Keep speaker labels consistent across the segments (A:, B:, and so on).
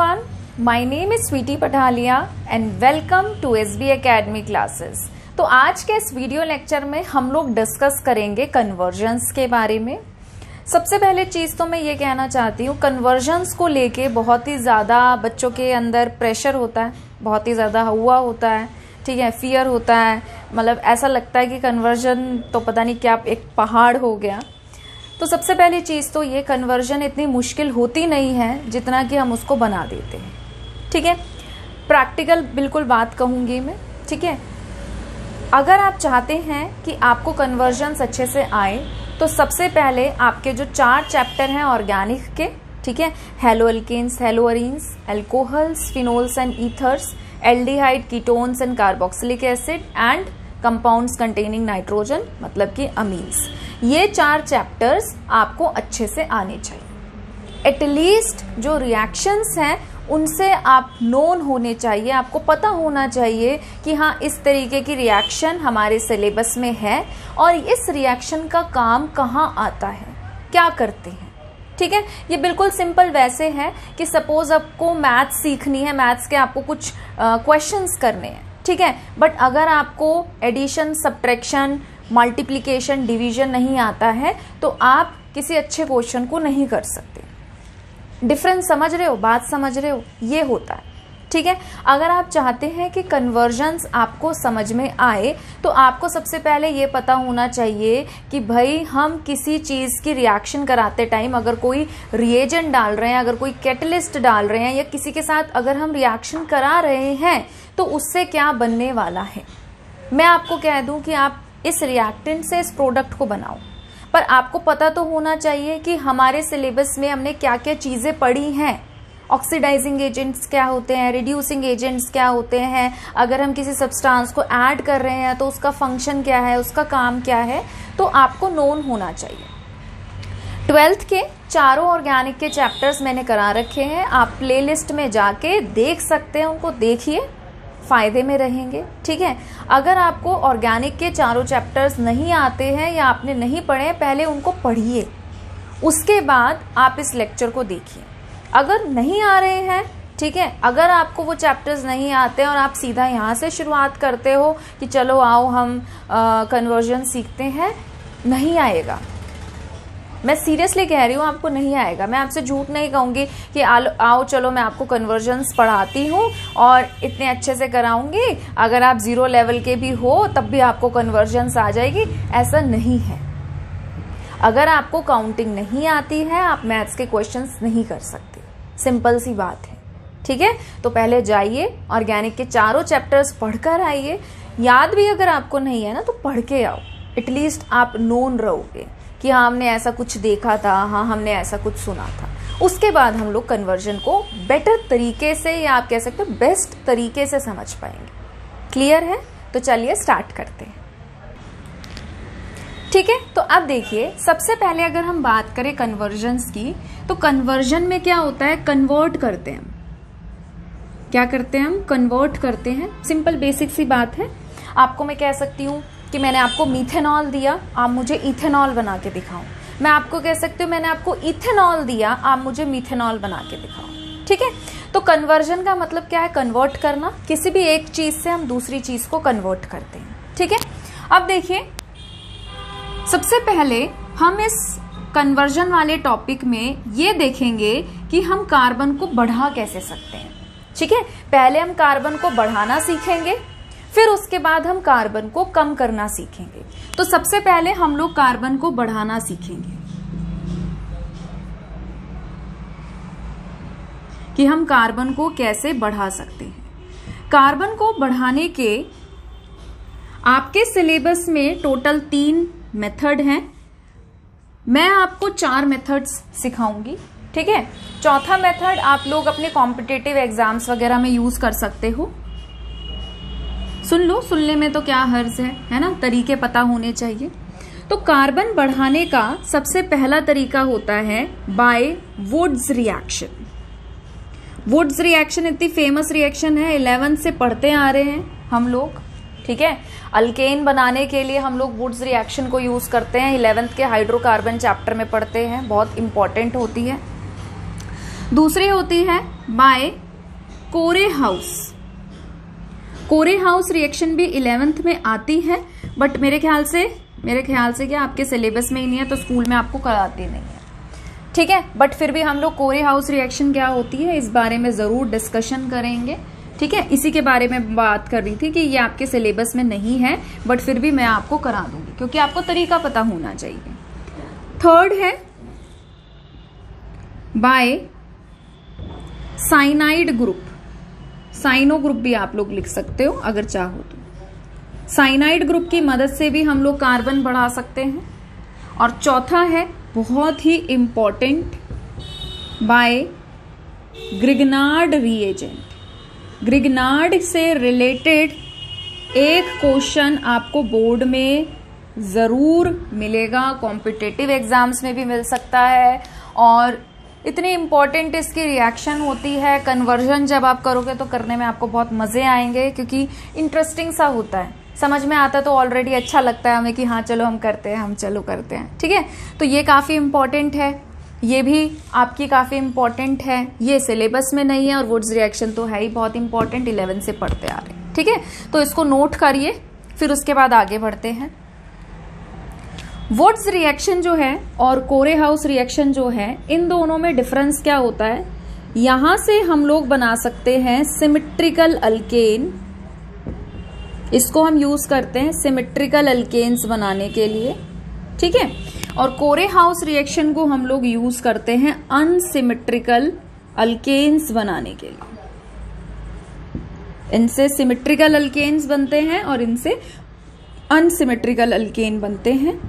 A: everyone. My name is Sweetie Pathalia and welcome to SB Academy classes. तो आज के इस वीडियो लेक्चर में हम लोग डिस्कस करेंगे कन्वर्जन्स के बारे में सबसे पहले चीज़ तो मैं ये कहना चाहती हूँ कन्वर्जन्स को लेके बहुत ही ज़्यादा बच्चों के अंदर प्रेशर होता है, बहुत ही ज़्यादा हुआ होता है, ठीक है फियर होता है मतलब ऐसा लगता है कि कन्वर्जन तो पता नहीं क्या एक पहाड़ हो गया तो सबसे पहली चीज़ तो ये कन्वर्जन इतनी मुश्किल होती नहीं है जितना कि हम उसको बना देते हैं। ठीक है? प्रैक्टिकल बिल्कुल बात कहूँगी मैं। ठीक है? अगर आप चाहते हैं कि आपको कन्वर्जन्स अच्छे से आए तो सबसे पहले आपके जो चार चैप्टर हैं ऑर्गेनिक के, ठीक है? Haloalkanes haloarenes alcohols phenols and ethers aldehyde ketones and carboxylic acid and compounds containing nitrogen मतलब कि अमीन्स ये चार चैप्टर्स आपको अच्छे से आने चाहिए. एटलीस्ट जो रिएक्शंस हैं, उनसे आप नोन होने चाहिए. आपको पता होना चाहिए कि हाँ इस तरीके की रिएक्शन हमारे सिलेबस में है और इस रिएक्शन का काम कहाँ आता है? क्या करते हैं? ठीक है? ये बिल्कुल सिंपल वैसे है कि सपोज़ आपको मैथ्स सीखनी है मैथ्स के आपको कुछ क्वेश्चंस करने हैं. ठीक है? बट अगर आपको एडिशन सब्ट्रैक्शन मल्टीप्लीकेशन डिवीज़न नहीं आता है तो आप किसी अच्छे क्वेश्चन को नहीं कर सकते। डिफरेंस समझ रहे हो? बात समझ रहे हो? ये होता है। ठीक है? अगर आप चाहते हैं कि कन्वर्जन्स आपको समझ में आए तो आपको सबसे पहले ये पता होना चाहिए कि भाई, हम किसी चीज़ की रिएक्शन कराते टाइम अगर कोई रिएजेंट डाल रहे हैं, अगर कोई कैटलिस्ट डाल रहे हैं, या किसी के साथ अगर हम रिएक्शन करा रहे हैं तो उससे क्या बनने वाला है? मैं आपको कह दूँ कि आप इस रिएक्टेंट से इस प्रोडक्ट को बनाओ। पर आपको पता तो होना चाहिए कि हमारे सिलेबस में हमने क्या क्या चीज़ें पढ़ी हैं। ऑक्सीडाइजिंग एजेंट्स क्या होते हैं? रिड्यूसिंग एजेंट्स क्या होते हैं? अगर हम किसी सब्सटेंस को ऐड कर रहे हैं तो उसका फ़ंक्शन क्या है? उसका काम क्या है? तो आपको नोन होना चाहिए। ट्वेल्थ के चारों ऑर्गेनिक के चैप्टर्स मैंने करा रखे हैं। आप प्लेलिस्ट में जाके देख सकते हैं उनको। देखिए। फ़ायदे में रहेंगे, ठीक है? अगर आपको ऑर्गेनिक के चारों चैप्टर्स नहीं आते हैं या आपने नहीं पढ़े पहले उनको पढ़िए। उसके बाद आप इस लेक्चर को देखिए। अगर नहीं आ रहे हैं, ठीक है? अगर आपको वो चैप्टर्स नहीं आते और आप सीधा यहाँ से शुरुआत करते हो कि चलो आओ हम कन्वर्जन सीखते हैं, नहीं आएगा। मैं सीरियसली कह रही हूँ, आपको नहीं आएगा। मैं आपसे झूठ नहीं कहूँगी कि आओ, चलो, मैं आपको कन्वर्जन्स पढ़ाती हूँ और इतने अच्छे से कराऊँगी। अगर आप ज़ीरो लेवल के भी हो, तब भी आपको कन्वर्जन्स आ जाएगी। ऐसा नहीं है। अगर आपको काउंटिंग नहीं आती है, आप मैथ्स के क्वेश्चंस नहीं कर सकते। सिंपल सी बात है। ठीक है? तो पहले जाइए ऑर्गेनिक के चारों चैप्टर्स पढ़कर आइए। याद भी अगर आपको नहीं है ना तो पढ़ के आओ। एटलीस्ट आप नोन रहोगे। कि हाँ हमने ऐसा कुछ देखा था हाँ हमने ऐसा कुछ सुना था। उसके बाद हम लोग कन्वर्जन को बेटर तरीके से या आप कह सकते हो बेस्ट तरीके से समझ पाएँगे। क्लियर है? तो चलिए स्टार्ट करते हैं। ठीक है? तो अब देखिए, सबसे पहले अगर हम बात करें कन्वर्जन्स की तो कन्वर्जन में क्या होता है? कन्वर्ट करते हैं क्या करते हैं हम? कन्वर्ट करते हैं। सिंपल बेसिक सी बात है। आपको मैं कह सकती हूँ कि मैंने आपको मीथेनॉल दिया, आप मुझे इथेनॉल बना के दिखाओ। मैं आपको कह सकती हूँ, मैंने आपको इथेनॉल दिया, आप मुझे मीथेनॉल बना के दिखाओ। ठीक है? तो कन्वर्जन का मतलब क्या है? कन्वर्ट करना। किसी भी एक चीज़ से हम दूसरी चीज़ को कन्वर्ट करते हैं। ठीक है? अब देखिए, सबसे पहले हम इस कन्वर्जन वाले टॉपिक में ये देखेंगे कि हम कार्बन को बढ़ा कैसे सकते हैं। ठीक है? पहले हम कार्बन को बढ़ाना सीखेंगे फिर उसके बाद हम कार्बन को कम करना सीखेंगे। तो सबसे पहले हम लोग कार्बन को बढ़ाना सीखेंगे। कि हम कार्बन को कैसे बढ़ा सकते हैं। कार्बन को बढ़ाने के आपके सिलेबस में टोटल तीन मेथड हैं। मैं आपको चार मेथड्स सिखाऊँगी, ठीक है? चौथा मेथड आप लोग अपने कॉम्पिटेटिव एग्ज़ाम्स वगैरह में यूज़ कर सकते हो। सुन लो, सुनने में तो क्या हर्ज है? है ना? तरीके पता होने चाहिए। तो कार्बन बढ़ाने का सबसे पहला तरीका होता है by Wurtz reaction. Wurtz reaction इतनी फ़ेमस रिएक्शन है इलेवेंथ से पढ़ते आ रहे हैं हम लोग, ठीक है? अल्केन बनाने के लिए हम लोग वुड्स रिएक्शन को यूज़ करते हैं। इलेवेंथ के हाइड्रोकार्बन चैप्टर में पढ़ते हैं, बहुत इंपॉर्टेंट होती है। दूसरी होती है by Corey House. Corey House reaction भी इलेवेंथ में आती है बट मेरे ख्याल से, मेरे ख्याल से क्या आपके सिलेबस में ही नहीं है तो स्कूल में आपको कराती नहीं है। ठीक है बट फिर भी हम लोग कोरे हाउस रिएक्शन क्या होती है, इस बारे में ज़रूर डिस्कशन करेंगे। ठीक है, इसी के बारे में बात कर रही थी कि ये आपके सिलेबस में नहीं है बट फिर भी मैं आपको करा दूँगी, क्योंकि आपको तरीका पता होना चाहिए। थर्ड है by cyanide group cyano group भी आप लोग लिख सकते हो, अगर चाहो तो। साइनाइड ग्रुप की मदद से भी हम लोग कार्बन बढ़ा सकते हैं। और चौथा है, बहुत ही important by Grignard reagent Grignard से रिलेटेड एक क्वेश्चन आपको बोर्ड में ज़रूर मिलेगा कॉम्पिटेटिव एग्ज़ाम्स में भी मिल सकता है। और इतनी इंपॉर्टेंट इसकी रिएक्शन होती है कन्वर्जन जब आप करोगे तो करने में आपको बहुत मज़े आएँगे, क्योंकि इंटरेस्टिंग सा होता है। समझ में आता है तो ऑलरेडी अच्छा लगता है हमें कि हाँ चलो हम करते हैं, हम चलो करते हैं। ठीक है? तो ये काफ़ी इंपॉर्टेंट है। ये भी आपकी काफ़ी इंपॉर्टेंट है। ये सिलेबस में नहीं है और वुड्स रिएक्शन तो है ही बहुत इंपॉर्टेंट इलेवन से पढ़ते आ रहे हैं। ठीक है? तो इसको नोट करिए, फिर उसके बाद आगे बढ़ते हैं। वुड्स रिएक्शन जो है और कोरे हाउस रिएक्शन जो है, इन दोनों में डिफरेंस क्या होता है? यहाँ से हम लोग बना सकते हैं सिमिट्रिकल अल्केन इसको हम यूज़ करते हैं सिमेट्रिकल अल्केन्स बनाने के लिए, ठीक है? और कोरे हाउस रिएक्शन को हम लोग यूज़ करते हैं अनसिमेट्रिकल अल्केन्स बनाने के लिए. इनसे सिमेट्रिकल अल्केन्स बनते हैं और इनसे अनसिमेट्रिकल अल्केन बनते हैं।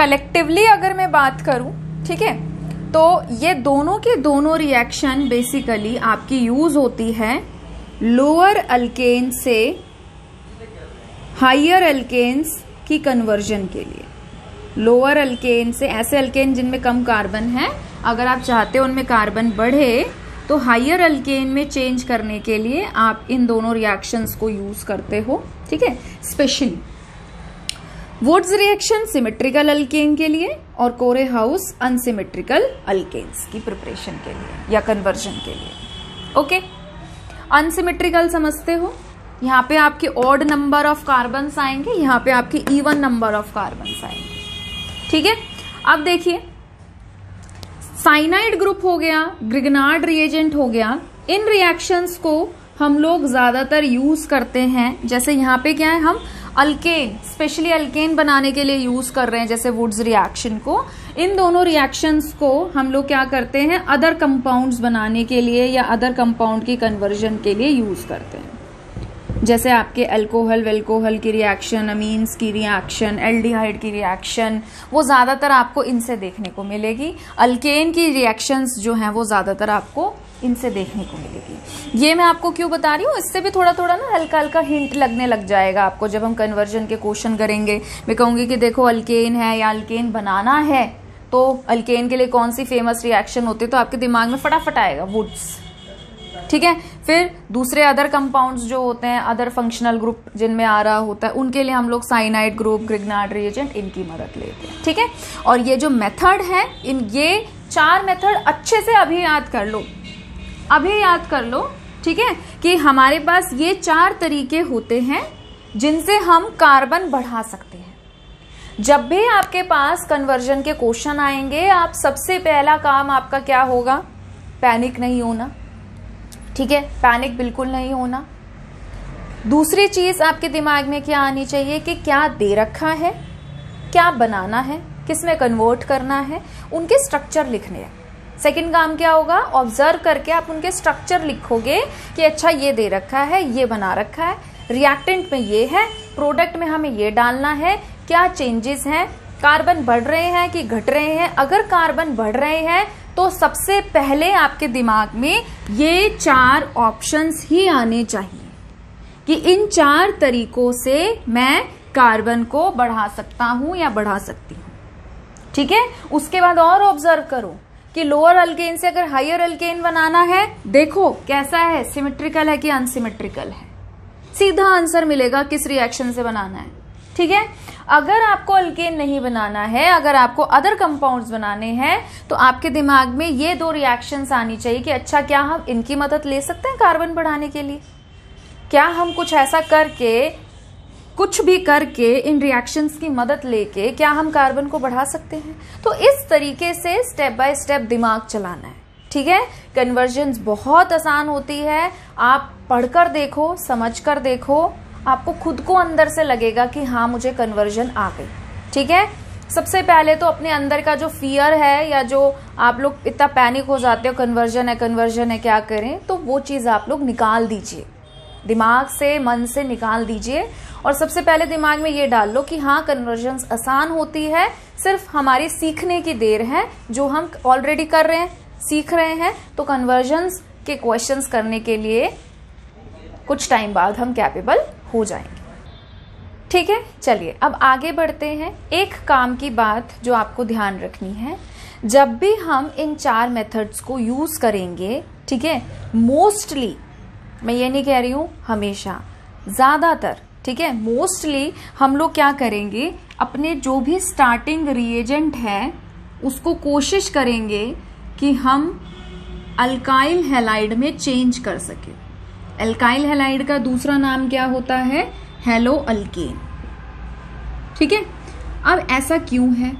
A: कलेक्टिवली अगर मैं बात करूँ, ठीक है? तो ये दोनों के दोनों रिएक्शन बेसिकली आपकी यूज़ होती है लोअर अल्केन से हाइयर अल्केन्स की कन्वर्जन के लिए। लोअर अल्केन से ऐसे अल्केन जिनमें कम कार्बन है, अगर आप चाहते हो उनमें कार्बन बढ़े तो हाइयर अल्केन में चेंज करने के लिए आप इन दोनों रिएक्शंस को यूज़ करते हो, ठीक है? Specially Wurtz reaction symmetrical alkane के लिए और कोरे हाउस अनसिमेट्रिकल अल्केन्स की प्रिपरेशन के लिए या कन्वर्जन के लिए। ओके अनसिमेट्रिकल समझते हो? यहाँ पे आपके ऑड नंबर ऑफ़ कार्बन आएँगे, यहाँ पे आपके इवन नंबर ऑफ़ कार्बन आएँगे। ठीक है? अब देखिए साइनाइड ग्रुप हो गया ग्रिगनार्ड रिएजेंट हो गया, इन रिएक्शंस को हम लोग ज़्यादातर यूज़ करते हैं। जैसे यहाँ पे क्या है, हम अल्केन स्पेशली अल्केन बनाने के लिए यूज़ कर रहे हैं, जैसे वुड्स रिएक्शन को। इन दोनों रिएक्शंस को हम लोग क्या करते हैं? अदर कंपाउंड्स बनाने के लिए या अदर कंपाउंड की कन्वर्जन के लिए यूज़ करते हैं। जैसे आपके अल्कोहल वेल्कोहल की रिएक्शन अमीन्स की रिएक्शन एल्डिहाइड की रिएक्शन वो ज़्यादातर आपको इनसे देखने को मिलेगी। अल्केन की रिएक्शंस जो हैं, वो ज़्यादातर आपको इनसे देखने को मिलेगी। ये मैं आपको क्यों बता रही हूँ? इससे भी थोड़ा थोड़ा ना हल्का हल्का हिंट लगने लग जाएगा आपको जब हम कन्वर्जन के क्वेश्चन करेंगे। मैं कहूँगी कि देखो अल्केन है या अल्केन बनाना है तो अल्केन के लिए कौन सी फ़ेमस रिएक्शन होती है तो आपके दिमाग में फटाफट आएगा वुड्स ठीक है? फिर दूसरे अदर कंपाउंड्स जो होते हैं अदर फंक्शनल ग्रुप जिनमें आ रहा होता है, उनके लिए हम लोग साइनाइड ग्रुप ग्रिगनाइड रिएजेंट इनकी मदद लेते हैं, ठीक है? और ये जो मेथड है, इन, ये चार मेथड अच्छे से अभी याद कर लो। अभी याद कर लो, ठीक है? कि हमारे पास ये चार तरीके होते हैं जिनसे हम कार्बन बढ़ा सकते हैं। जब भी आपके पास कन्वर्जन के क्वेश्चन आएँगे, आप सबसे पहला काम आपका क्या होगा? पैनिक नहीं होना। ठीक है? पैनिक बिल्कुल नहीं होना। दूसरी चीज़ आपके दिमाग में क्या आनी चाहिए कि क्या दे रखा है? क्या बनाना है? किसमें कन्वर्ट करना है? उनके स्ट्रक्चर लिखने हैं। सेकंड काम क्या होगा? ऑब्ज़र्व करके आप उनके स्ट्रक्चर लिखोगे कि अच्छा ये दे रखा है, ये बना रखा है। रिएक्टेंट में ये है प्रोडक्ट में हमें ये डालना है। क्या चेंजेस हैं? कार्बन बढ़ रहे हैं कि घट रहे हैं? अगर कार्बन बढ़ रहे हैं तो सबसे पहले आपके दिमाग में ये चार ऑप्शंस ही आने चाहिए कि इन चार तरीकों से मैं कार्बन को बढ़ा सकता हूँ या बढ़ा सकती हूँ। ठीक है? उसके बाद और ऑब्ज़र्व करो कि लोअर अल्केन से अगर हायर अल्केन बनाना है, देखो कैसा है सिमेट्रिकल है कि अनसिमेट्रिकल है। सीधा आंसर मिलेगा किस रिएक्शन से बनाना है। ठीक है? अगर आपको अल्केन नहीं बनाना है, अगर आपको अदर कंपाउंड्स बनाने हैं तो आपके दिमाग में ये दो रिएक्शंस आनी चाहिए कि अच्छा क्या हम इनकी मदद ले सकते हैं कार्बन बढ़ाने के लिए? क्या हम कुछ ऐसा करके, कुछ भी करके इन रिएक्शंस की मदद लेके, क्या हम कार्बन को बढ़ा सकते हैं? तो इस तरीके से स्टेप बाय स्टेप दिमाग चलाना है। ठीक है? कन्वर्जन बहुत आसान होती है। आप पढ़कर देखो, समझकर देखो आपको खुद को अंदर से लगेगा कि हाँ मुझे कन्वर्जन आ गई। ठीक है? सबसे पहले तो अपने अंदर का जो फियर है या जो आप लोग इतना पैनिक हो जाते हो कन्वर्जन है कन्वर्जन है, क्या करें तो वो चीज़ आप लोग निकाल दीजिए। दिमाग से, मन से निकाल दीजिए। और सबसे पहले दिमाग में ये डाल लो कि हाँ कन्वर्जन आसान होती है। सिर्फ़ हमारी सीखने की देर है, जो हम ऑलरेडी कर रहे हैं, सीख रहे हैं तो कन्वर्जन्स के क्वेश्चंस करने के लिए कुछ टाइम बाद हम कैपेबल हो जाएँगे। ठीक है? चलिए, अब आगे बढ़ते हैं। एक काम की बात जो आपको ध्यान रखनी है, जब भी हम इन चार मेथड्स को यूज़ करेंगे, ठीक है? मोस्टली मैं ये नहीं कह रही हूँ, हमेशा, ज़्यादातर, ठीक है? मोस्टली हम लोग क्या करेंगे, अपने जो भी स्टार्टिंग रिएजेंट है, उसको कोशिश करेंगे कि हम अल्काइल हेलाइड में चेंज कर सके। एल्काइल हेलाइड का दूसरा नाम क्या होता है? हेलो अल्केन ठीक है? अब ऐसा क्यों है?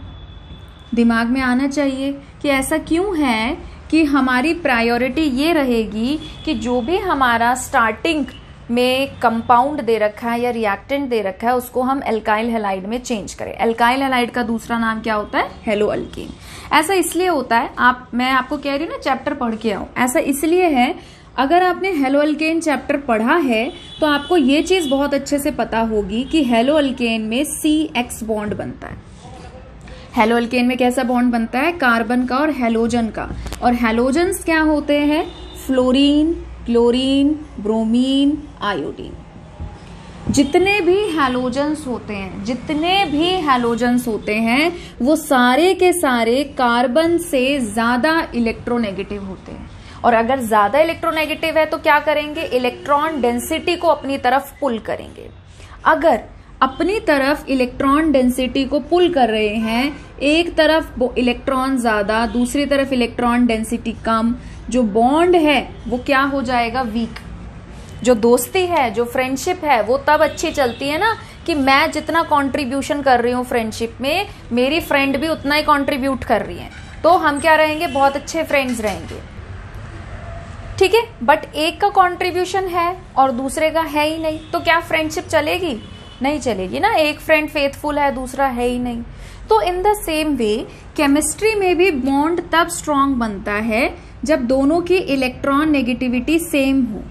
A: दिमाग में आना चाहिए कि ऐसा क्यों है कि हमारी प्रायोरिटी ये रहेगी कि जो भी हमारा स्टार्टिंग में कंपाउंड दे रखा है या रिएक्टेंट दे रखा है, उसको हम एल्काइल हेलाइड में चेंज करें। एल्काइल हेलाइड का दूसरा नाम क्या होता है? हेलो अल्केन ऐसा इसलिए होता है, आप, मैं आपको कह रही हूँ ना चैप्टर पढ़ के आऊँ ऐसा इसलिए है अगर आपने हेलो अल्केन चैप्टर पढ़ा है तो आपको ये चीज़ बहुत अच्छे से पता होगी कि हेलो अल्केन में सी एक्स बॉन्ड बनता है। हेलो अल्केन में कैसा बॉन्ड बनता है? कार्बन का और हेलोजन का। और हेलोजन्स क्या होते हैं? फ्लोरीन क्लोरीन ब्रोमीन आयोडीन जितने भी हेलोजन्स होते हैं, जितने भी हेलोजन्स होते हैं, वो सारे के सारे कार्बन से ज़्यादा इलेक्ट्रोनेगेटिव होते हैं। और अगर ज़्यादा इलेक्ट्रोनेगेटिव है तो क्या करेंगे? इलेक्ट्रॉन डेंसिटी को अपनी तरफ़ पुल करेंगे। अगर अपनी तरफ़ इलेक्ट्रॉन डेंसिटी को पुल कर रहे हैं, एक तरफ़ इलेक्ट्रॉन ज़्यादा, दूसरी तरफ़ इलेक्ट्रॉन डेंसिटी कम, जो बॉन्ड है, वो क्या हो जाएगा? वीक जो दोस्ती है, जो फ्रेंडशिप है, वो तब अच्छी चलती है ना कि मैं जितना कंट्रीब्यूशन कर रही हूँ फ्रेंडशिप में, मेरी फ्रेंड भी उतना ही कंट्रीब्यूट कर रही है। तो हम क्या रहेंगे? बहुत अच्छे फ्रेंड्स रहेंगे। ठीक है? बट एक का कंट्रीब्यूशन है और दूसरे का है ही नहीं। तो क्या फ्रेंडशिप चलेगी? नहीं चलेगी ना। एक फ्रेंड फेथफुल है, दूसरा है ही नहीं। तो in the same way chemistry में भी बॉन्ड तब स्ट्रांग बनता है जब दोनों की इलेक्ट्रॉन नेगेटिविटी सेम हो।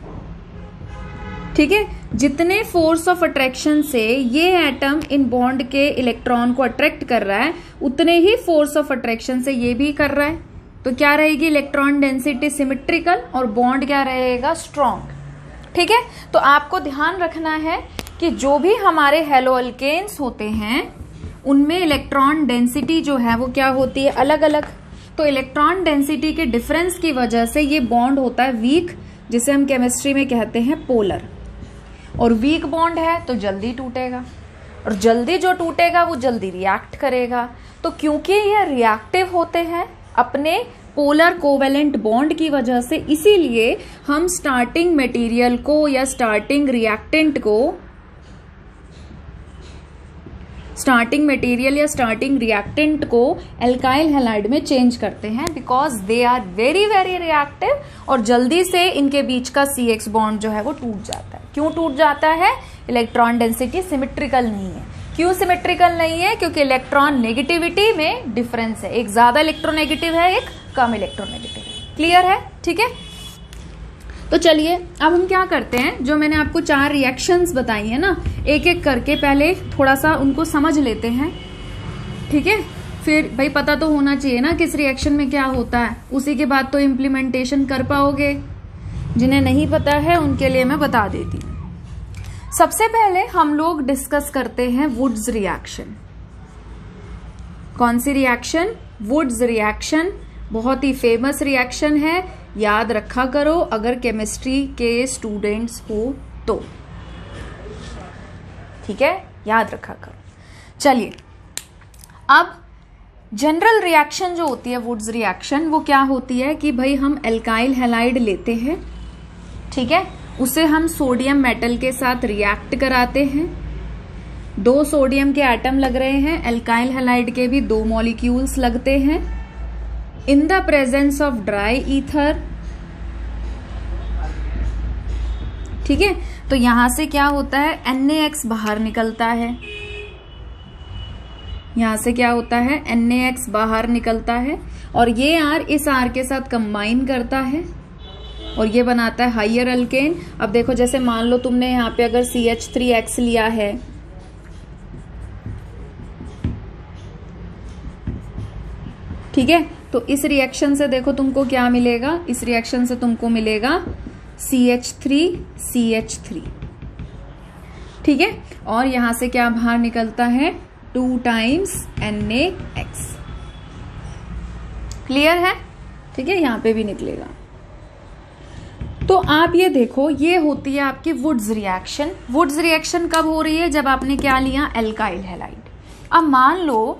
A: ठीक है? जितने फोर्स ऑफ़ अट्रैक्शन से ये एटम इन बॉन्ड के इलेक्ट्रॉन को अट्रैक्ट कर रहा है, उतने ही फोर्स ऑफ़ अट्रैक्शन से ये भी कर रहा है। तो क्या रहेगी? इलेक्ट्रॉन डेंसिटी सिमेट्रिकल और बॉन्ड क्या रहेगा? स्ट्रॉन्ग ठीक है? तो आपको ध्यान रखना है कि जो भी हमारे हेलो अल्केन्स होते हैं, उनमें इलेक्ट्रॉन डेंसिटी जो है, वो क्या होती है? अलग अलग तो इलेक्ट्रॉन डेंसिटी के डिफरेंस की वजह से ये बॉन्ड होता है वीक जिसे हम केमिस्ट्री में कहते हैं पोलर और वीक बॉन्ड है तो जल्दी टूटेगा. और जल्दी जो टूटेगा, वो जल्दी रिएक्ट करेगा. तो क्योंकि ये रिएक्टिव होते हैं अपने पोलर कोवेलेंट बॉन्ड की वजह से इसीलिए हम स्टार्टिंग मटेरियल को या स्टार्टिंग रिएक्टेंट को स्टार्टिंग मटेरियल या स्टार्टिंग रिएक्टेंट को एल्काइल हेलाइड में चेंज करते हैं because they are very very reactive और जल्दी से इनके बीच का सी एक्स बॉन्ड जो है वो टूट जाता है। क्यों टूट जाता है? इलेक्ट्रॉन डेंसिटी सिमिट्रिकल नहीं है। क्यों सिमेट्रिकल नहीं है, क्योंकि इलेक्ट्रॉन नेगेटिविटी में डिफरेंस है। एक ज़्यादा इलेक्ट्रोनेगेटिव है, एक कम इलेक्ट्रोनेगेटिव क्लियर है? ठीक है? तो चलिए, अब हम क्या करते हैं? जो मैंने आपको चार रिएक्शंस बताई है ना एक एक करके पहले थोड़ा सा उनको समझ लेते हैं। ठीक है? फिर भाई पता तो होना चाहिए ना किस रिएक्शन में क्या होता है। उसी के बाद तो इम्प्लीमेंटेशन कर पाओगे। जिन्हें नहीं पता है, उनके लिए मैं बता देती हूँ। सबसे पहले हम लोग डिस्कस करते हैं वुड्स रिएक्शन कौन सी रिएक्शन वुड्स रिएक्शन बहुत ही फ़ेमस रिएक्शन है। याद रखा करो अगर केमिस्ट्री के स्टूडेंट्स हो तो। ठीक है? याद रखा करो। चलिए। अब जनरल रिएक्शन जो होती है वुड्स रिएक्शन वो क्या होती है कि भाई हम एल्काइल हेलाइड लेते हैं। ठीक है? उसे हम सोडियम मेटल के साथ रिएक्ट कराते हैं। दो सोडियम के एटम लग रहे हैं एल्काइल हेलाइड के भी दो मॉलिक्यूल्स लगते हैं। In the presence of dry ether ठीक है? तो यहाँ से क्या होता है? एन बाहर निकलता है। यहाँ से क्या होता है? एन बाहर निकलता है। और ये आर इस आर के साथ कंबाइन करता है। और ये बनाता है हाइयर अल्केन अब देखो, जैसे मान लो तुमने यहाँ पे अगर सी एच थ्री एक्स लिया है। ठीक है? तो इस रिएक्शन से देखो तुमको क्या मिलेगा? इस रिएक्शन से तुमको मिलेगा C H three C H three ठीक है? और यहाँ से क्या बाहर निकलता है? Two times N A X clear है? ठीक है? यहाँ पे भी निकलेगा। तो आप ये देखो, ये होती है आपकी वुड्स रिएक्शन वुड्स रिएक्शन कब हो रही है? जब आपने क्या लिया? एल्काइल हेलाइड अब मान लो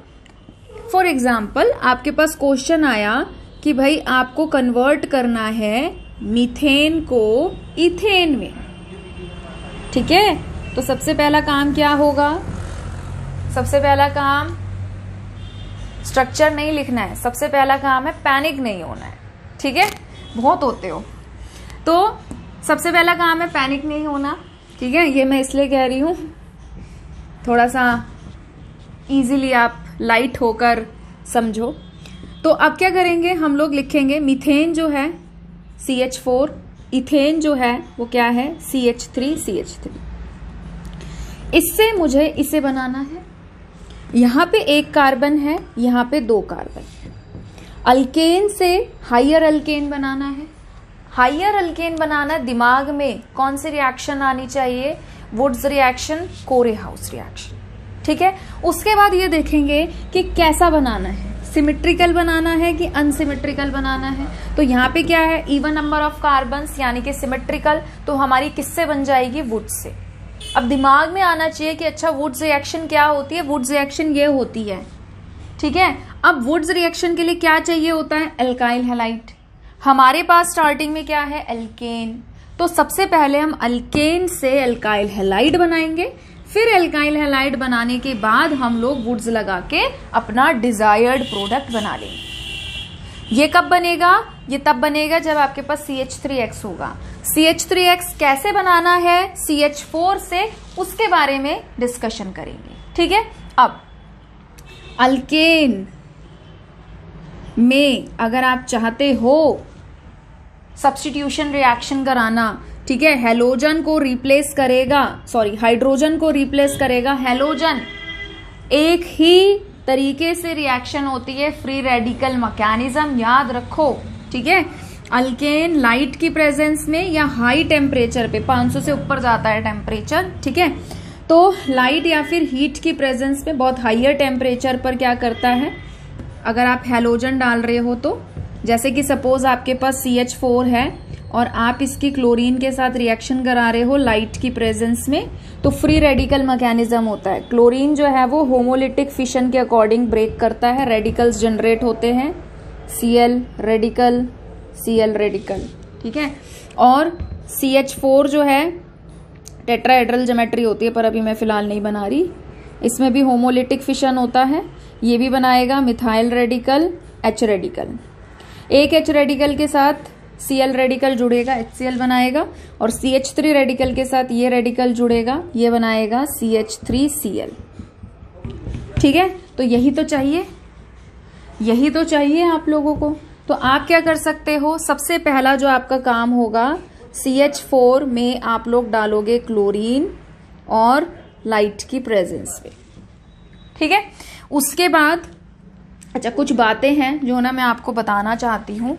A: फॉर एग्ज़ाम्पल आपके पास क्वेश्चन आया कि भाई आपको कन्वर्ट करना है मीथेन को इथेन में. ठीक है? तो सबसे पहला काम क्या होगा? सबसे पहला काम स्ट्रक्चर नहीं लिखना है. सबसे पहला काम है पैनिक नहीं होना है. ठीक है? बहुत होते हो. तो सबसे पहला काम है पैनिक नहीं होना। ठीक है, ये मैं इसलिए कह रही हूँ। थोड़ा सा इजीली आप लाइट होकर समझो। तो अब क्या करेंगे, हम लोग लिखेंगे मिथेन जो है सी एच फोर इथेन जो है, वो क्या है? C H three C H three इससे मुझे इसे बनाना है। यहाँ पे एक कार्बन है, यहाँ पे दो कार्बन अल्केन से हाइयर अल्केन बनाना है। हाइयर अल्केन बनाना दिमाग में कौन सी रिएक्शन आनी चाहिए? Wurtz reaction Corey House reaction ठीक है? उसके बाद ये देखेंगे कि कैसा बनाना है। सिमेट्रिकल बनाना है कि अनसिमेट्रिकल बनाना है? तो यहाँ पे क्या है? इवन नंबर ऑफ़ कार्बन यानी कि सिमेट्रिकल तो हमारी किससे बन जाएगी? Would say. अब दिमाग में आना चाहिए कि अच्छा वुड्स रिएक्शन क्या होती है? वुड्स रिएक्शन ये होती है। ठीक है? अब वुड्स रिएक्शन के लिए क्या चाहिए होता है? एल्काइल हेलाइट हमारे पास स्टार्टिंग में क्या है? एल्केन तो सबसे पहले हम अल्केन से एल्काइल हेलाइड बनाएँगे। फिर एल्काइल हेलाइड बनाने के बाद हम लोग वुड्स लगा के अपना डिजायर्ड प्रोडक्ट बना लेंगे। ये कब बनेगा? ये तब बनेगा जब आपके पास सी एच थ्री एक्स होगा। सी एच थ्री एक्स कैसे बनाना है? सी एच फोर से उसके बारे में डिस्कशन करेंगे। ठीक है? अब अल्केन में अगर आप चाहते हो सब्सटीट्यूशन रिएक्शन कराना, ठीक है? हेलोजन को रिप्लेस करेगा सॉरी हाइड्रोजन को रिप्लेस करेगा हेलोजन एक ही तरीके से रिएक्शन होती है फ्री रेडिकल मैकेनिज्म याद रखो, ठीक है? अल्केन लाइट की प्रेजेंस में या हाई टेम्परेचर पे 500 से ऊपर जाता है टेम्परेचर ठीक है? तो लाइट या फिर हीट की प्रेजेंस में बहुत हाइयर टेम्परेचर पर क्या करता है? अगर आप हेलोजन डाल रहे हो तो जैसे कि सपोज़ आपके पास सी एच फोर है और आप इसकी क्लोरीन के साथ रिएक्शन करा रहे हो लाइट की प्रेजेंस में तो फ्री रेडिकल मैकेनिज्म होता है। क्लोरीन जो है वो होमोलिटिक फिशन के अकॉर्डिंग ब्रेक करता है। रेडिकल्स जनरेट होते हैं। C L radical C L radical ठीक है? और सी एच फोर जो है टेट्राएड्रल जोमेट्री होती है, पर अभी मैं फ़िलहाल नहीं बना रही। इसमें भी होमोलिटिक फिशन होता है। ये भी बनाएगा मिथाइल रेडिकल एच रेडिकल एक एच रेडिकल के साथ सी एल रेडिकल जुड़ेगा एच सी एल बनाएगा और सी एच थ्री रेडिकल के साथ ये रेडिकल जुड़ेगा, ये बनाएगा C H three C L ठीक है? तो यही तो चाहिए। यही तो चाहिए आप लोगों को। तो आप क्या कर सकते हो? सबसे पहला जो आपका काम होगा सी एच फोर में आप लोग डालोगे क्लोरीन और लाइट की प्रेजेंस में ठीक है? उसके बाद अच्छा कुछ बातें हैं जो ना मैं आपको बताना चाहती हूँ।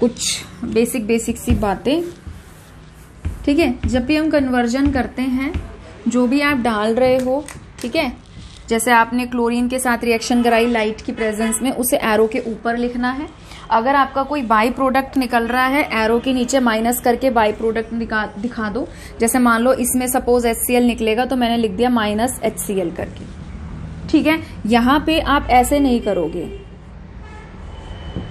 A: कुछ बेसिक बेसिक सी बातें। ठीक है? जब भी हम कन्वर्जन करते हैं, जो भी आप डाल रहे हो, ठीक है? जैसे आपने क्लोरीन के साथ रिएक्शन कराई लाइट की प्रेजेंस में, उसे एरो के ऊपर लिखना है। अगर आपका कोई बाई प्रोडक्ट निकल रहा है एरो के नीचे माइनस करके बाई प्रोडक्ट दिखा दो। जैसे मान लो इसमें सपोज़ एच निकलेगा तो मैंने लिख दिया माइनस एच करके। ठीक है? यहाँ पे आप ऐसे नहीं करोगे।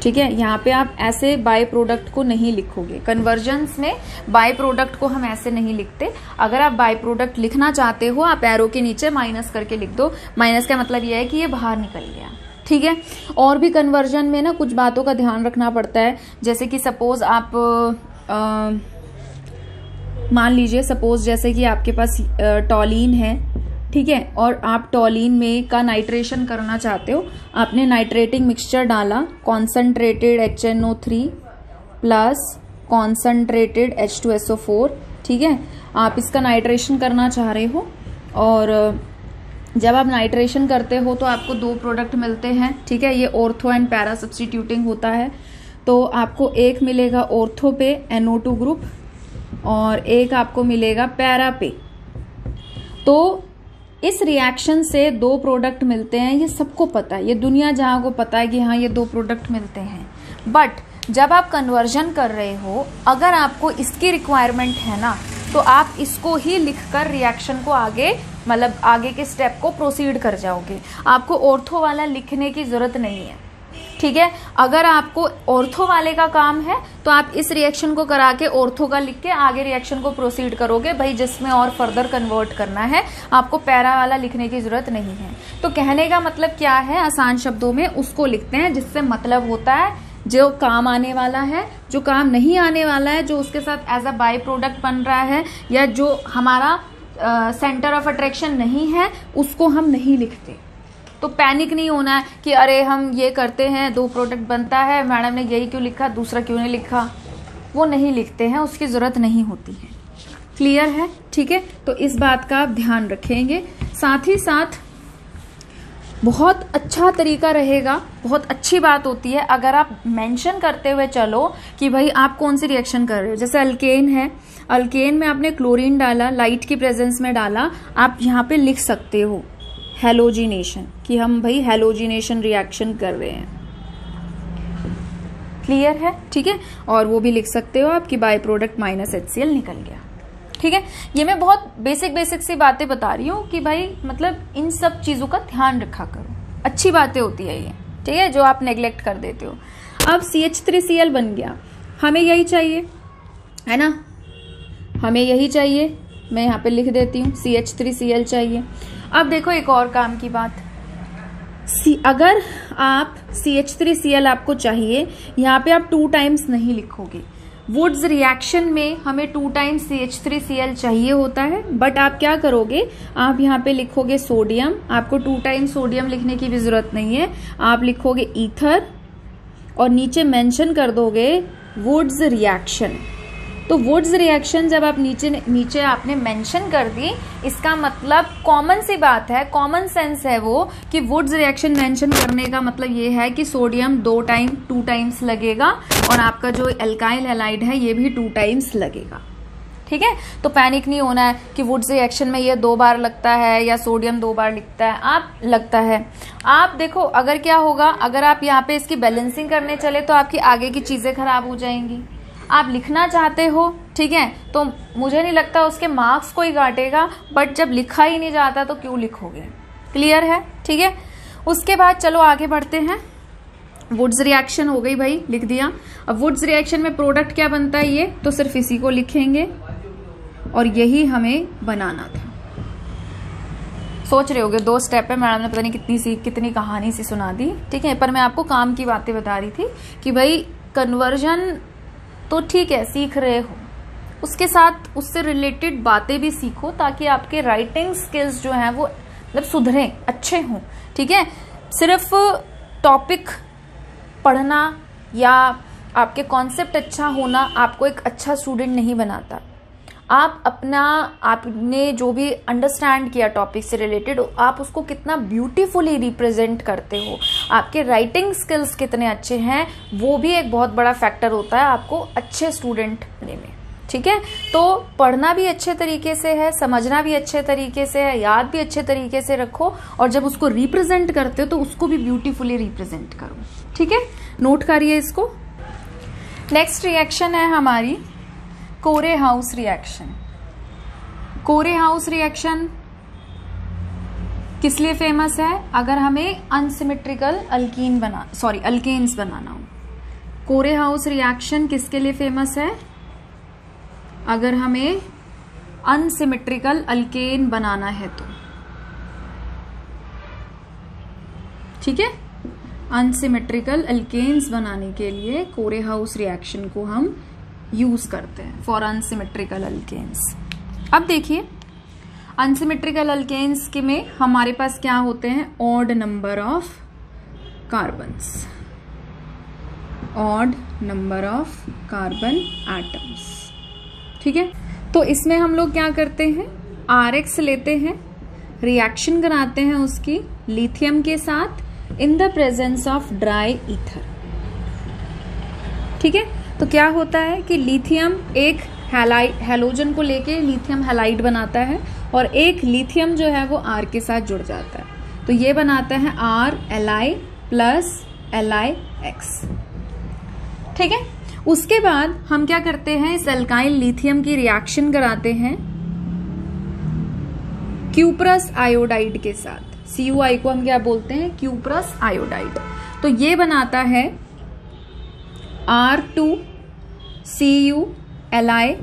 A: ठीक है? यहाँ पे आप ऐसे बाय प्रोडक्ट को नहीं लिखोगे। कन्वर्जेंस में बाय प्रोडक्ट को हम ऐसे नहीं लिखते। अगर आप बाय प्रोडक्ट लिखना चाहते हो, आप एरो के नीचे माइनस करके लिख दो। माइनस का मतलब यह है कि ये बाहर निकल गया। ठीक है? और भी कन्वर्जन में ना कुछ बातों का ध्यान रखना पड़ता है। जैसे कि सपोज़ आप मान लीजिए सपोज़ जैसे कि आपके पास टॉलिन है। ठीक है? और आप टॉलिन में का नाइट्रेशन करना चाहते हो, आपने नाइट्रेटिंग मिक्सचर डाला concentrated H N O three plus concentrated H two S O four ठीक है? आप इसका नाइट्रेशन करना चाह रहे हो और जब आप नाइट्रेशन करते हो तो आपको दो प्रोडक्ट मिलते हैं, ठीक है? ये ओर्थो एंड पैरा सब्सटीट्यूटिंग होता है। तो आपको एक मिलेगा ओर्थो पे एनओ टू ग्रुप और एक आपको मिलेगा पैरा पे। तो इस रिएक्शन से दो प्रोडक्ट मिलते हैं, ये सबको पता है। ये दुनिया जहाँ को पता है कि हाँ ये दो प्रोडक्ट मिलते हैं। बट जब आप कन्वर्जन कर रहे हो, अगर आपको इसकी रिक्वायरमेंट है ना तो आप इसको ही लिख कर रिएक्शन को आगे मतलब आगे के स्टेप को प्रोसीड कर जाओगे। आपको ऑर्थो वाला लिखने की ज़रूरत नहीं है। ठीक है? अगर आपको ऑर्थो वाले का काम है तो आप इस रिएक्शन को करा के ऑर्थो का लिख के आगे रिएक्शन को प्रोसीड करोगे। भाई, जिसमें और फर्दर कन्वर्ट करना है, आपको पैरा वाला लिखने की ज़रूरत नहीं है। तो कहने का मतलब क्या है? आसान शब्दों में उसको लिखते हैं, जिससे मतलब होता है, जो काम आने वाला है, जो काम नहीं आने वाला है, जो उसके साथ एज अ बाई प्रोडक्ट बन रहा है, या जो हमारा सेंटर ऑफ़ अट्रैक्शन नहीं है, उसको हम नहीं लिखते। तो पैनिक नहीं होना है कि अरे हम ये करते हैं, दो प्रोडक्ट बनता है मैडम ने यही क्यों लिखा, दूसरा क्यों नहीं लिखा? वो नहीं लिखते हैं, उसकी ज़रूरत नहीं होती है। क्लियर है? ठीक है? तो इस बात का आप ध्यान रखेंगे। साथ ही साथ, बहुत अच्छा तरीका रहेगा, बहुत अच्छी बात होती है, अगर आप मेंशन करते हुए चलो कि भाई आप कौन सी रिएक्शन कर रहे हो? जैसे अल्केन है। अल्केन में आपने क्लोरीन डाला लाइट की प्रेजेंस में डाला, आप यहाँ पे लिख सकते हो। हेलोजिनेशन कि हम भाई हेलोजिनेशन रिएक्शन कर रहे हैं। क्लियर है? ठीक है? और वो भी लिख सकते हो आपकी बाय प्रोडक्ट माइनस एचसीएल निकल गया। ठीक है? ये मैं बहुत बेसिक बेसिक सी बातें बता रही हूँ कि भाई मतलब इन सब चीज़ों का ध्यान रखा करो। अच्छी बातें होती है ये। ठीक है? जो आप नेग्लेक्ट कर देते हो। अब C H three C L बन गया। हमें यही चाहिए, है ना? हमें यही चाहिए। मैं यहाँ पे लिख देती हूँ C H three C L चाहिए। अब देखो एक और काम की बात। सी, अगर आप C H three C L आपको चाहिए, यहाँ पे आप टू टाइम्स नहीं लिखोगे। वुड्स रिएक्शन में हमें two times C H three C L चाहिए होता है बट आप क्या करोगे? आप यहाँ पे लिखोगे सोडियम आपको टू टाइम्स सोडियम लिखने की भी ज़रूरत नहीं है। आप लिखोगे ईथर और नीचे मेंशन कर दोगे वुड्स रिएक्शन तो वुड्स रिएक्शन जब आप नीचे नीचे आपने मेंशन कर दी, इसका मतलब कॉमन सी बात है कॉमन सेंस है वो कि वुड्स रिएक्शन मेंशन करने का मतलब ये है कि सोडियम दो टाइम टू टाइम्स लगेगा और आपका जो एल्काइल हेलाइड है ये भी टू टाइम्स लगेगा। ठीक है? तो पैनिक नहीं होना है कि वुड्स रिएक्शन में ये दो बार लगता है या सोडियम दो बार लिखता है। आप, लगता है। आप देखो, अगर क्या होगा, अगर आप यहाँ पे इसकी बैलेंसिंग करने चले तो आपकी आगे की चीज़ें खराब हो जाएँगी। आप लिखना चाहते हो, ठीक है? तो मुझे नहीं लगता उसके मार्क्स को ही काटेगा बट जब लिखा ही नहीं जाता तो क्यों लिखोगे? क्लियर है? ठीक है? उसके बाद चलो आगे बढ़ते हैं। वुड्स रिएक्शन हो गई भाई, लिख दिया। अब वुड्स रिएक्शन में प्रोडक्ट क्या बनता है ये? तो सिर्फ़ इसी को लिखेंगे। और यही हमें बनाना था। सोच रहे होगे, दो स्टेप है मैडम ने पता नहीं कितनी सी, कितनी कहानी सी सुना दी, ठीक है? पर मैं आपको काम की बातें बता रही थी कि भाई कन्वर्जन तो ठीक है, सीख रहे हो। उसके साथ उससे रिलेटेड बातें भी सीखो ताकि आपके राइटिंग स्किल्स जो हैं वो मतलब सुधरें, अच्छे हों, ठीक है? सिर्फ़ टॉपिक पढ़ना या आपके कॉन्सेप्ट अच्छा होना आपको एक अच्छा स्टूडेंट नहीं बनाता। आप अपना, आपने जो भी अंडरस्टैंड किया टॉपिक से रिलेटेड आप उसको कितना ब्यूटीफुली रिप्रेजेंट करते हो। आपके राइटिंग स्किल्स कितने अच्छे हैं, वो भी एक बहुत बड़ा फैक्टर होता है आपको अच्छे स्टूडेंट बनने में। ठीक है? तो पढ़ना भी अच्छे तरीके से है, समझना भी अच्छे तरीके से है, याद भी अच्छे तरीके से रखो और जब उसको रिप्रेजेंट करते हो तो उसको भी ब्यूटीफुली रिप्रेजेंट करो। ठीक है? नोट करिए इसको। नेक्स्ट रिएक्शन है हमारी। Corey House reaction Corey House reaction किस लिए फ़ेमस है? अगर हमें अनसिमेट्रिकल अल्कीन बना सॉरी अल्केन्स बनाना हो। कोरे हाउस रिएक्शन किसके लिए फ़ेमस है? अगर हमें अनसिमेट्रिकल अल्केन बनाना है तो। ठीक है? अनसिमेट्रिकल अल्केन्स बनाने के लिए कोरे हाउस रिएक्शन को हम यूज़ करते हैं फॉर अनसिमेट्रिकल अल्केन्स अब देखिए अनसिमेट्रिकल अल्केन्स के में हमारे पास क्या होते हैं? Odd number of carbons odd number of carbon atoms ठीक है? तो इसमें हम लोग क्या करते हैं? आर एक्स लेते हैं रिएक्शन कराते हैं उसकी लिथियम के साथ in the presence of dry ether ठीक है? तो क्या होता है कि लिथियम एक हेलाइट हेलोजन को लेके लिथियम हेलाइट बनाता है और एक लिथियम जो है वो आर के साथ जुड़ जाता है। तो ये बनाता है R L I plus L I X ठीक है? उसके बाद हम क्या करते हैं, इस एल्काइल लिथियम की रिएक्शन कराते हैं क्यूप्रस आयोडाइड के साथ। सी यू आई को हम क्या बोलते हैं? क्यूप्रस आयोडाइड तो ये बनाता है R two C U L I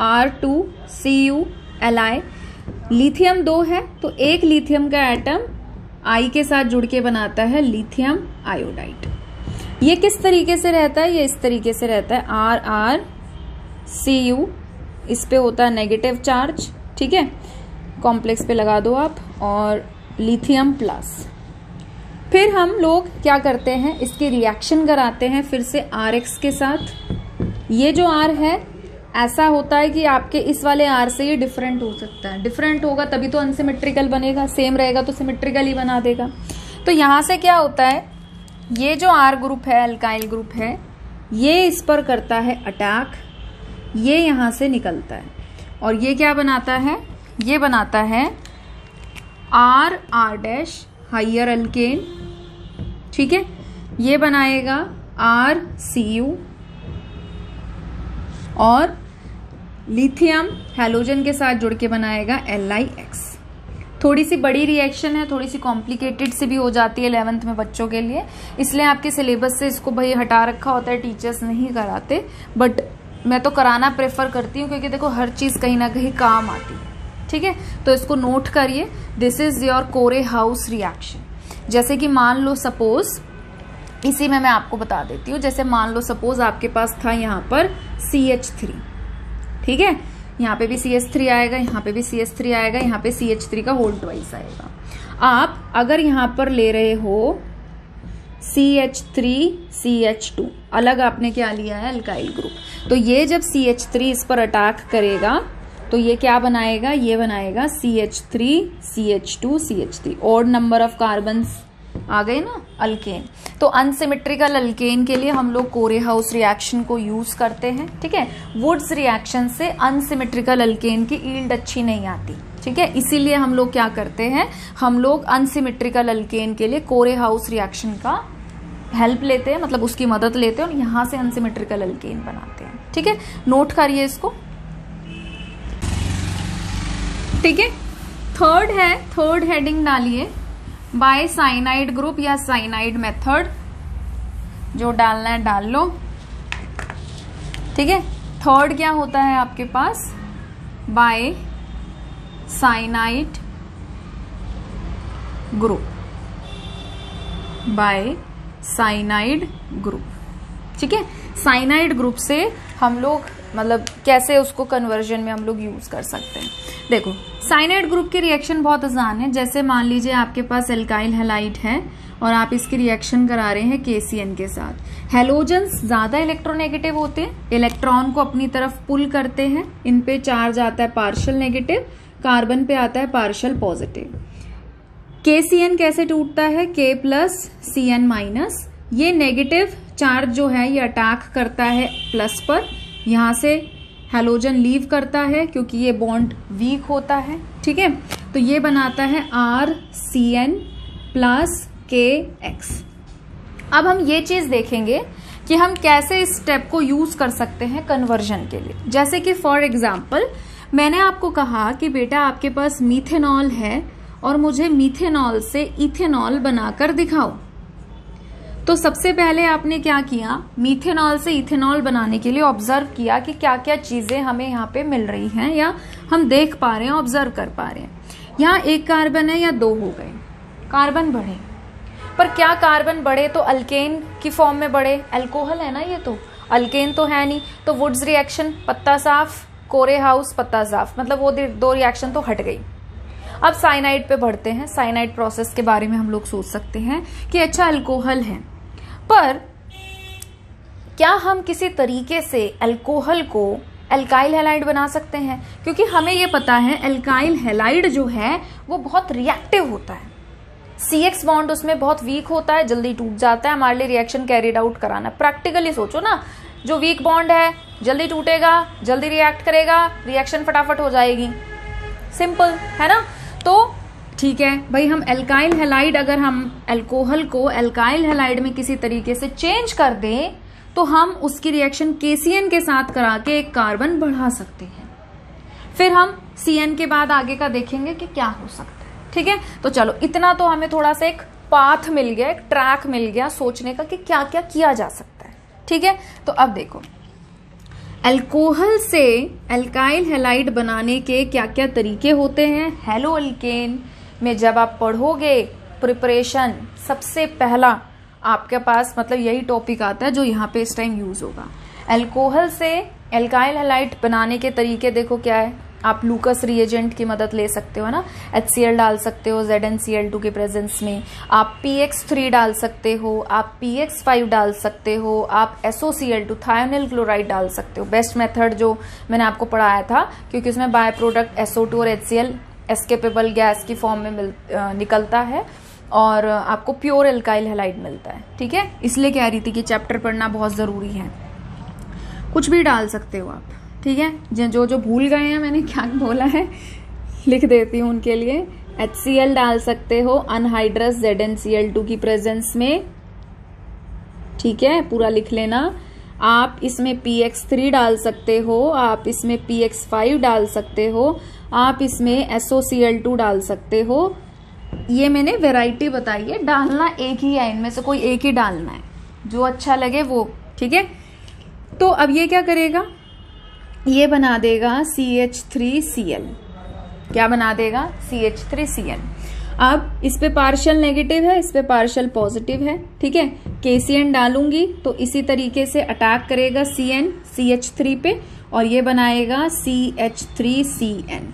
A: R two C U L I lithium दो है तो एक लिथियम का एटम आई के साथ जुड़ के बनाता है लिथियम आयोडाइड ये किस तरीके से रहता है? ये इस तरीके से रहता है आर आर सी यू इस पे होता है नेगेटिव चार्ज ठीक है? कॉम्प्लेक्स पे लगा दो आप, और लिथियम प्लस फिर हम लोग क्या करते हैं? इसकी रिएक्शन कराते हैं, फिर से आर एक्स के साथ. ये जो आर है, ऐसा होता है कि आपके इस वाले आर से ये डिफरेंट हो सकता है। डिफरेंट होगा तभी तो अनसिमेट्रिकल बनेगा सेम रहेगा तो सिमेट्रिकल ही बना देगा। तो यहाँ से क्या होता है, ये जो आर ग्रुप है अल्काइल ग्रुप है, ये इस पर करता है अटैक ये यहाँ से निकलता है। और ये क्या बनाता है, ये बनाता है R R dash higher alkane ठीक है? ये बनाएगा आर सी यू और लिथियम हेलोजन के साथ जुड़ के बनाएगा एल आई एक्स थोड़ी सी बड़ी रिएक्शन है, थोड़ी सी कॉम्प्लिकेटेड से भी हो जाती है इलेवेंथ में बच्चों के लिए। इसलिए आपके सिलेबस से इसको भाई हटा रखा होता है टीचर्स नहीं कराते। बट मैं तो कराना प्रेफर करती हूँ क्योंकि देखो हर चीज़ कहीं ना कहीं काम आती है। ठीक है? तो इसको नोट करिए। This is your Corey House reaction जैसे कि मान लो सपोज़ इसी में मैं आपको बता देती हूँ जैसे मान लो सपोज़ आपके पास था यहाँ पर सी एच थ्री ठीक है यहाँ पे भी सी एच थ्री आएगा यहाँ पे भी सी एच थ्री आएगा यहाँ पे सी एच थ्री का होल ट्वाइस आएगा आप अगर यहाँ पर ले रहे हो C H three C H two अलग आपने क्या लिया है अल्काइल ग्रुप तो ये जब सी एच थ्री इस पर अटैक करेगा तो ये क्या बनाएगा ये बनाएगा C H three C H two C H three और नंबर ऑफ़ कार्बन आ गए ना? अल्केन। तो अनसिमेट्रिकल अल्केन के लिए हम लोग कोरे हाउस रिएक्शन को यूज़ करते हैं, ठीक है? वुड्स रिएक्शन से अनसिमेट्रिकल अल्केन की ईल्ड अच्छी नहीं आती, ठीक है? इसीलिए हम लोग क्या करते हैं, हम लोग अनसिमेट्रिकल अल्केन के लिए कोरे हाउस रिएक्शन का हेल्प लेते हैं मतलब उसकी मदद लेते हैं और यहाँ से अनसिमेट्रिकल अल्केन बनाते हैं, ठीक है? नोट करिए इसको। ठीक है? थर्ड है थर्ड हेडिंग डालिए। बाय साइनाइड ग्रुप या साइनाइड मेथड जो डालना है डाल लो। ठीक है? थर्ड क्या होता है आपके पास? By cyanide group by cyanide group ठीक है? साइनाइड ग्रुप से हम लोग मतलब कैसे उसको कन्वर्जन में हम लोग यूज़ कर सकते हैं? देखो साइनाइड ग्रुप के रिएक्शन बहुत आसान है। जैसे मान लीजिए आपके पास एल्काइल हेलाइट है और आप इसकी रिएक्शन करा रहे हैं केसीएन के साथ। हेलोजन्स ज़्यादा इलेक्ट्रोनेगेटिव होते हैं। इलेक्ट्रॉन को अपनी तरफ़ पुल करते हैं। इन पे चार्ज आता है पार्शियल नेगेटिव कार्बन पे आता है पार्शियल पॉजिटिव केसीएन कैसे टूटता है? K plus C N minus ये नेगेटिव चार्ज जो है, ये अटैक करता है प्लस पर। यहाँ से हेलोजन लीव करता है क्योंकि ये बॉन्ड वीक होता है, ठीक है? तो ये बनाता है R C N plus K X अब हम ये चीज़ देखेंगे कि हम कैसे इस स्टेप को यूज़ कर सकते हैं कन्वर्जन के लिए। जैसे कि फॉर एग्ज़ाम्पल मैंने आपको कहा कि बेटा आपके पास मीथेनॉल है और मुझे मीथेनॉल से इथेनॉल बनाकर दिखाओ। तो सबसे पहले आपने क्या किया? मीथेनॉल से इथेनॉल बनाने के लिए ऑब्ज़र्व किया कि क्या क्या चीज़ें हमें यहाँ पे मिल रही हैं या हम देख पा रहे हैं ऑब्ज़र्व कर पा रहे हैं। यहाँ एक कार्बन है या दो हो गए। कार्बन बढ़े। पर क्या कार्बन बढ़े तो अल्केन की फॉर्म में बढ़े? अल्कोहल है ना ये तो? अल्केन तो है नहीं। तो वुड्स रिएक्शन पत्ता साफ़, कोरे हाउस पत्ता साफ़। मतलब वो दो रिएक्शन तो हट गई। अब साइनाइड पे बढ़ते हैं। साइनाइड प्रोसेस के बारे में हम लोग सोच सकते हैं कि अच्छा अल्कोहल है। पर क्या हम किसी तरीके से अल्कोहल को एल्काइल हेलाइड बना सकते हैं? क्योंकि हमें यह पता है एल्काइल हेलाइड जो है, वो बहुत रिएक्टिव होता है। सी एक्स बॉन्ड उसमें बहुत वीक होता है, जल्दी टूट जाता है, हमारे लिए रिएक्शन कैरिड आउट कराना। प्रैक्टिकली सोचो ना, जो वीक बॉन्ड है, जल्दी टूटेगा, जल्दी रिएक्ट करेगा रिएक्शन फटाफट हो जाएगी। सिंपल है ना? तो ठीक है? भाई, हम एल्काइल हेलाइड अगर हम एल्कोहल को एल्काइल हेलाइड में किसी तरीके से चेंज कर दें तो हम उसकी रिएक्शन केसीएन के साथ करा के एक कार्बन बढ़ा सकते हैं। फिर हम सीएन के बाद आगे का देखेंगे कि क्या हो सकता है। ठीक है? तो चलो, इतना तो हमें थोड़ा सा एक पाथ मिल गया, एक ट्रैक मिल गया सोचने का कि क्या क्या किया जा सकता है। ठीक है? तो अब देखो। एल्कोहल से एल्काइल हेलाइड बनाने के क्या क्या तरीके होते हैं? हेलो अल्केन में जब आप पढ़ोगे प्रिपरेशन सबसे पहला आपके पास मतलब यही टॉपिक आता है जो यहाँ पे इस टाइम यूज़ होगा। एल्कोहल से एल्काइल हेलाइड बनाने के तरीके देखो क्या है। आप लूकस रिएजेंट की मदद ले सकते हो ना? एचसीएल डाल सकते हो Z N C L two के प्रेजेंस में। आप पी एक्स थ्री डाल सकते हो, आप पी एक्स फाइव डाल सकते हो, आप SO C L two thionyl chloride डाल सकते हो। बेस्ट मेथड जो मैंने आपको पढ़ाया था, क्योंकि उसमें बाय प्रोडक्ट एसओ टू और H C L escapable gas की फॉर्म में मिल निकलता है और आपको प्योर एल्काइल हेलाइड मिलता है, ठीक है? इसलिए कह रही थी कि चैप्टर पढ़ना बहुत ज़रूरी है। कुछ भी डाल सकते हो आप, ठीक है? जो जो भूल गए हैं, मैंने क्या बोला है, लिख देती हूँ उनके लिए। एच सी एल डाल सकते हो anhydrous Z N C two की प्रेजेंस में, ठीक है? पूरा लिख लेना। आप इसमें पी एक्स थ्री डाल सकते हो, आप इसमें पी एक्स फाइव डाल सकते हो। आप इसमें एसओ सी एल टू डाल सकते हो। ये मैंने वेराइटी बताई है। डालना एक ही है, इनमें से कोई एक ही डालना है। जो अच्छा लगे वो, ठीक है? तो अब ये क्या करेगा? ये बना देगा C H three C L क्या बना देगा? C H three C L अब इस पे पार्शियल नेगेटिव है, इस पे पार्शियल पॉजिटिव है, ठीक है? के सी एन डालूँगी तो इसी तरीके से अटैक करेगा C N C H three पे, और ये बनाएगा C H three C N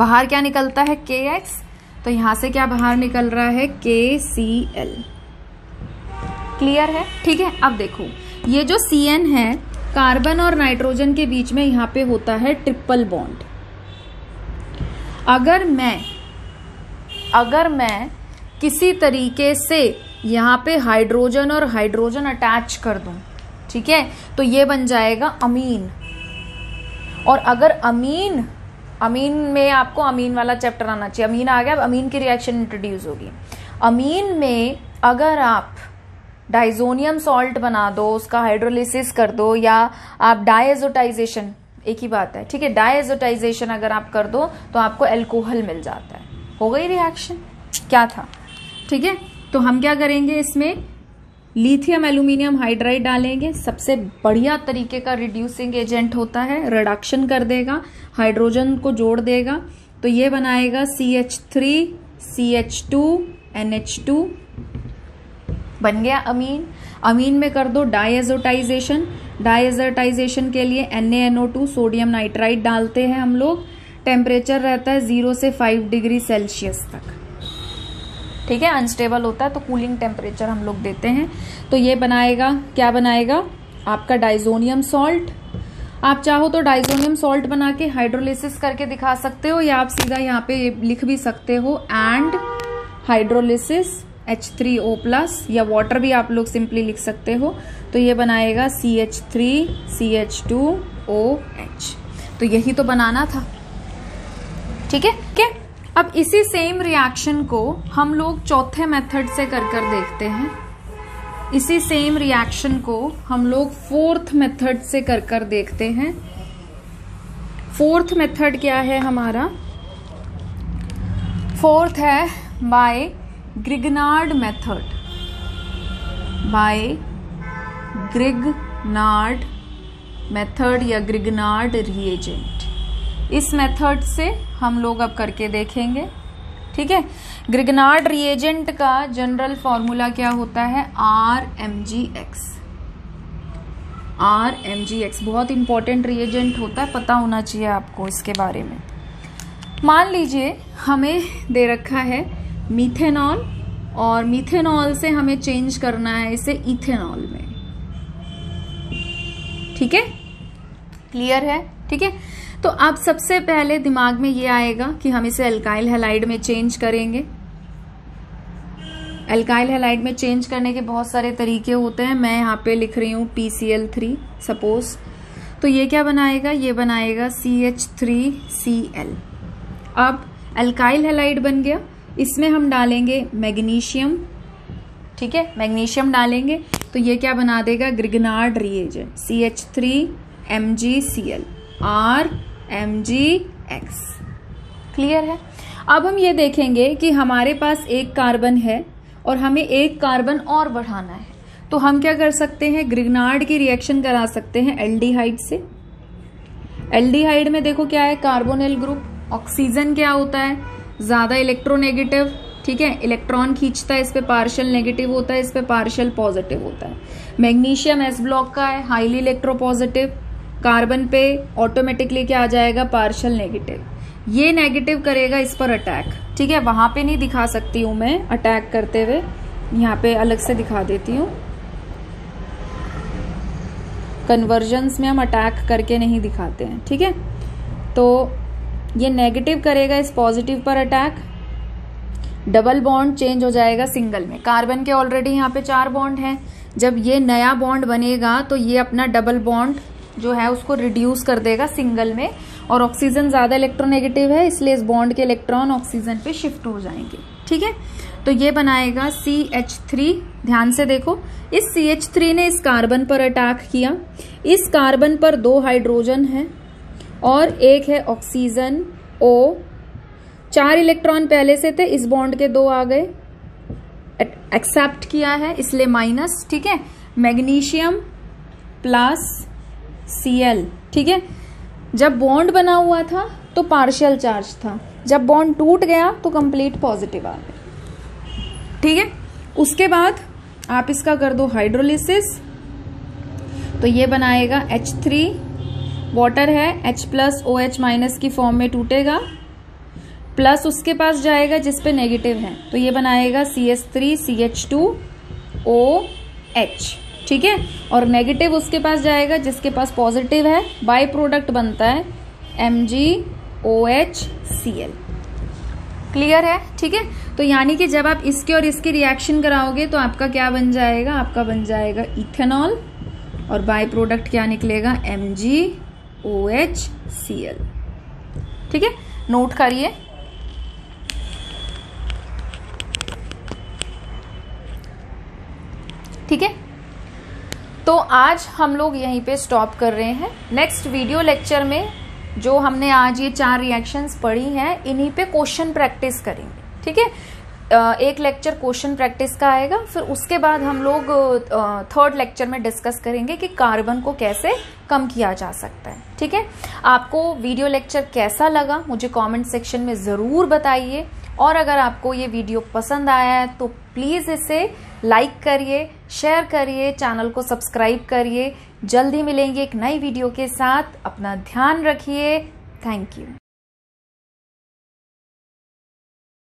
A: बाहर क्या निकलता है? के एक्स तो यहाँ से क्या बाहर निकल रहा है? के सी एल क्लियर है? ठीक है, अब देखो। ये जो सी एन है कार्बन और नाइट्रोजन के बीच में यहाँ पे होता है ट्रिपल बॉन्ड अगर मैं अगर मैं किसी तरीके से यहाँ पे हाइड्रोजन और हाइड्रोजन अटैच कर दूँ, ठीक है? तो ये बन जाएगा अमीन और अगर अमीन अमीन में आपको अमीन वाला चैप्टर आना चाहिए। अमीन आ गया, अब अमीन की रिएक्शन इंट्रोड्यूस होगी। अमीन में अगर आप डाइजोनियम सॉल्ट बना दो, उसका हाइड्रोलिसिस कर दो, या आप डायजोटाइजेशन एक ही बात है, ठीक है? डायजोटाइजेशन अगर आप कर दो तो आपको एल्कोहल मिल जाता है। हो गई रिएक्शन क्या था? ठीक है? तो हम क्या करेंगे इसमें? लिथियम एल्यूमिनियम हाइड्राइड डालेंगे। सबसे बढ़िया तरीके का रिड्यूसिंग एजेंट होता है रिडक्शन कर देगा हाइड्रोजन को जोड़ देगा। तो ये बनाएगा C H three C H two N H two बन गया अमीन। अमीन में कर दो डाइजोटाइजेशन डाइजोटाइजेशन के लिए N N O two sodium nitride डालते हैं हम लोग। टेम्परेचर रहता है ज़ीरो से फाइव डिग्री सेल्सियस तक। ठीक है अनस्टेबल होता है तो कूलिंग टेम्परेचर हम लोग देते हैं। तो ये बनाएगा, क्या बनाएगा? आपका डाइजोनियम सॉल्ट आप चाहो तो डाइजोनियम सॉल्ट बना के हाइड्रोलिसिस करके दिखा सकते हो, या आप सीधा यहाँ पे लिख भी सकते हो and hydrolysis H three O plus या वाटर भी आप लोग सिंपली लिख सकते हो। तो ये बनाएगा C H three C H two O H तो यही तो बनाना था। ठीक है, क्या? अब इसी सेम रिएक्शन को हम लोग चौथे मेथड से कर कर देखते हैं। इसी सेम रिएक्शन को हम लोग फोर्थ मेथड से कर कर देखते हैं। फोर्थ मेथड क्या है हमारा? फोर्थ है by Grignard method by Grignard method या ग्रिगनार्ड रिएजेंट इस मेथड से हम लोग अब करके देखेंगे। ठीक है? ग्रिगनार्ड रिएजेंट का जनरल फॉर्मूला क्या होता है? R M G X R M G X बहुत इंपॉर्टेंट रिएजेंट होता है, पता होना चाहिए आपको इसके बारे में। मान लीजिए हमें दे रखा है मीथेनॉल और मीथेनॉल से हमें चेंज करना है इसे इथेनॉल में। ठीक है? क्लियर है? ठीक है? तो आप सबसे पहले दिमाग में ये आएगा कि हम इसे अल्काइल हेलाइड में चेंज करेंगे। अल्काइल हेलाइड में चेंज करने के बहुत सारे तरीके होते हैं। मैं यहाँ पे लिख रही हूँ पीसीएल थ्री सपोज़ तो ये क्या बनाएगा? ये बनाएगा C H three C L अब अल्काइल हेलाइड बन गया। इसमें हम डालेंगे मैग्नीशियम। ठीक है? मैग्नीशियम डालेंगे। तो ये क्या बना देगा? Grignard reagent. C H three M G C L R M G X clear है? अब हम ये देखेंगे कि हमारे पास एक कार्बन है और हमें एक कार्बन और बढ़ाना है। तो हम क्या कर सकते हैं? ग्रिगनार्ड की रिएक्शन करा सकते हैं एल्डिहाइड से। एल्डिहाइड में देखो क्या है? कार्बोनिल ग्रुप ऑक्सीजन क्या होता है? ज़्यादा इलेक्ट्रोनेगेटिव ठीक है? इलेक्ट्रॉन खींचता है, इस पे पार्शियल नेगेटिव होता है, इस पे पार्शियल पॉजिटिव होता है। मैग्नीशियम एस ब्लॉक का है हाईली इलेक्ट्रोपॉजिटिव कार्बन पे ऑटोमेटिकली क्या आ जाएगा? पार्शल नेगेटिव ये नेगेटिव करेगा इस पर अटैक ठीक है? वहाँ पे नहीं दिखा सकती हूँ मैं अटैक करते हुए. यहाँ पे अलग से दिखा देती हूँ. कन्वर्जन्स में हम अटैक करके नहीं दिखाते हैं. ठीक है? तो ये नेगेटिव करेगा इस पॉजिटिव पर अटैक डबल बॉन्ड चेंज हो जाएगा सिंगल में. कार्बन के ऑलरेडी यहाँ पे चार बॉन्ड हैं. जब ये नया बॉन्ड बनेगा तो ये अपना डबल बॉन्ड जो है उसको रिड्यूस कर देगा सिंगल में और ऑक्सीजन ज़्यादा इलेक्ट्रोनेगेटिव है, इसलिए इस बॉन्ड के इलेक्ट्रॉन ऑक्सीजन पे शिफ्ट हो जाएँगे। ठीक है? तो ये बनाएगा सी एच थ्री ध्यान से देखो, इस सी एच थ्री ने इस कार्बन पर अटैक किया। इस कार्बन पर दो हाइड्रोजन है और एक है ऑक्सीजन ओ चार इलेक्ट्रॉन पहले से थे, इस बॉन्ड के दो आ गए। एक्सेप्ट किया है, इसलिए माइनस ठीक है? मैग्नीशियम प्लस Cl ठीक है? जब बॉन्ड बना हुआ था तो पार्शियल चार्ज था। जब बॉन्ड टूट गया तो कंप्लीट पॉजिटिव आ गया। ठीक है? उसके बाद आप इसका कर दो हाइड्रोलिसिस तो ये बनाएगा एच थ्री वॉटर है H plus O H minus की फॉर्म में टूटेगा। प्लस उसके पास जाएगा जिसपे नेगेटिव है। तो ये बनाएगा C S three C H two O H ठीक है? और नेगेटिव उसके पास जाएगा, जिसके पास पॉजिटिव है बाय प्रोडक्ट बनता है M G O H C L clear है? ठीक है? तो यानी कि जब आप इसके और इसके रिएक्शन कराओगे तो आपका क्या बन जाएगा? आपका बन जाएगा इथेनॉल और बाय प्रोडक्ट क्या निकलेगा? M G O H C L ठीक है? नोट करिए। ठीक है? तो आज हम लोग यहीं पे स्टॉप कर रहे हैं। नेक्स्ट वीडियो लेक्चर में जो हमने आज ये चार रिएक्शंस पढ़ी हैं, इन्हीं पे क्वेश्चन प्रैक्टिस करेंगे। ठीक है? एक लेक्चर क्वेश्चन प्रैक्टिस का आएगा, फिर उसके बाद हम लोग थर्ड लेक्चर में डिस्कस करेंगे कि कार्बन को कैसे कम किया जा सकता है। ठीक है? आपको वीडियो लेक्चर कैसा लगा, मुझे कमेंट सेक्शन में ज़रूर बताइए। और अगर आपको ये वीडियो पसंद आया है तो प्लीज़ इसे लाइक करिए, शेयर करिए, चैनल को सब्सक्राइब करिए। जल्दी मिलेंगे एक नई वीडियो के साथ। अपना ध्यान रखिए। Thank you.